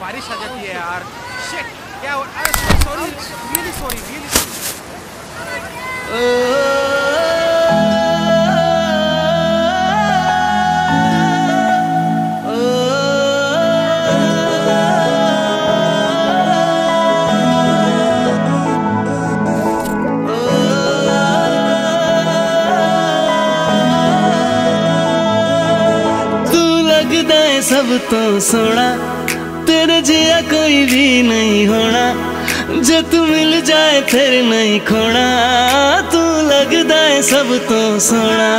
बारिश आ जाती है यार। शिट क्या अरे sorry really sorry really sorry सब तो सोना। ਤੇਰੇ ਜਿਹਾ ਕੋਈ ਵੀ ਨਹੀਂ ਹੋਣਾ। ਜੇ ਤੂੰ ਮਿਲ ਜਾਏ ਫਿਰ ਨਹੀਂ ਖੋਣਾ। ਤੂੰ ਲੱਗਦਾ ਏ ਸਭ ਤੋਂ ਸੋਹਣਾ।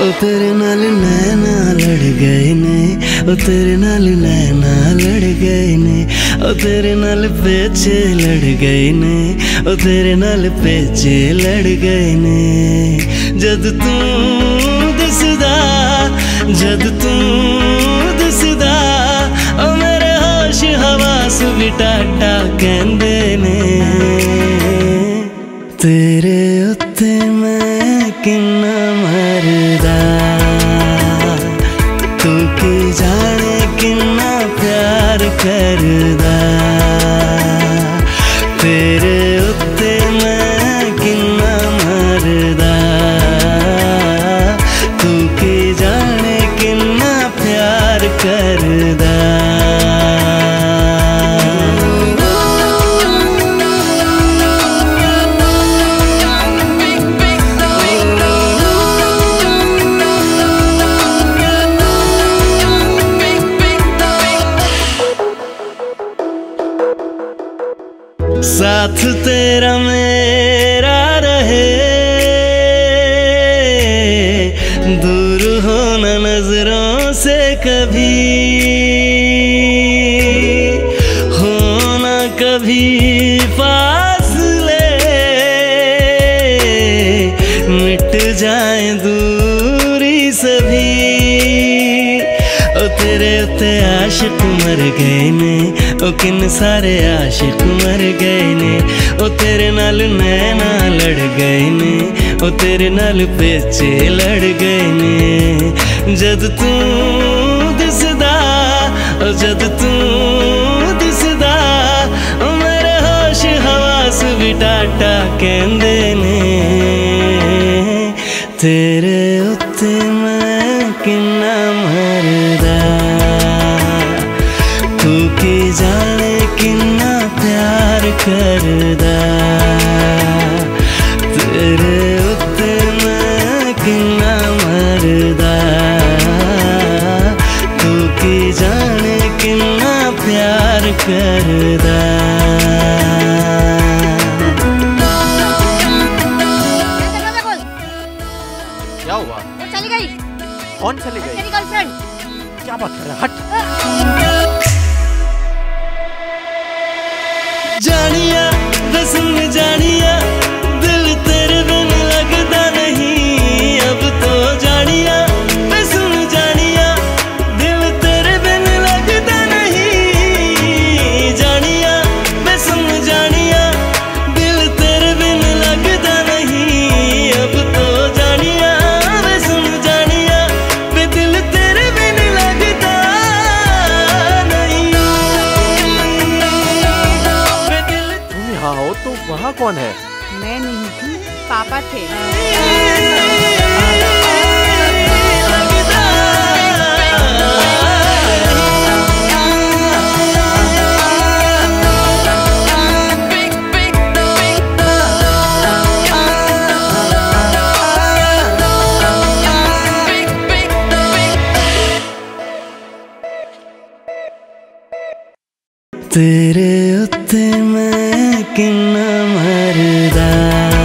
ਉਹ ਤੇਰੇ ਨਾਲ ਨੈਣਾ ਲੜ ਗਏ ਨੇ ਉਹ ਤੇਰੇ ਨਾਲ ਨੈਣਾ ਲੜ ਗਏ ਨੇ ਉਹ ਤੇਰੇ ਨਾਲ ਪੇਚੇ ਲੜ ਗਏ ਨੇ ਉਹ ਤੇਰੇ ਨਾਲ ਪੇਚੇ ਲੜ ਗਏ ਨੇ ਜਦ ਤੂੰ ਦਿਸਦਾ ਜਦ ਤੂੰ ਦਿਸਦਾ ਉਹ ਮੇਰੇ ਹੋਸ਼ ਹਵਾਸ ਵੀ ਟਾਟਾ ਕਹਿੰਦੇ ਨੇ ਤੇਰੇ ਉੱਤੇ किन्ना मरदा तू की जाने किन्ना प्यार करदा। साथ तेरा मेरा रहे। दूर हो न नज़रों से कभी। हो न कभी फासले मिट जाए दूरी सभी। ओ तेरे उत्ते आशिक मर गए ने ओ किन सारे आशिक मर गए ने? ओ तेरे नाल नैना लड़ गए ने। ओ तेरे नाल पेचे लड़ गए ने। जद तू दिसदा, ओ जद तू दिसदा, ओ मेरे होश हवास भी टाटा कहंदे ने। तेरे उत्ते मैं किन्ना करदा। तेरे उत्ते मैं किन्ना मरदा। तू की जाने किन्ना प्यार करदा। क्या है हुआ? वो चली गई। कौन चली गई? तेरी गर्लफ्रेंड क्या बात कर रहा है? हट। कौन है? मैं नहीं थी पापा थे। तेरे उत्ते मैं किन्ना मरदा।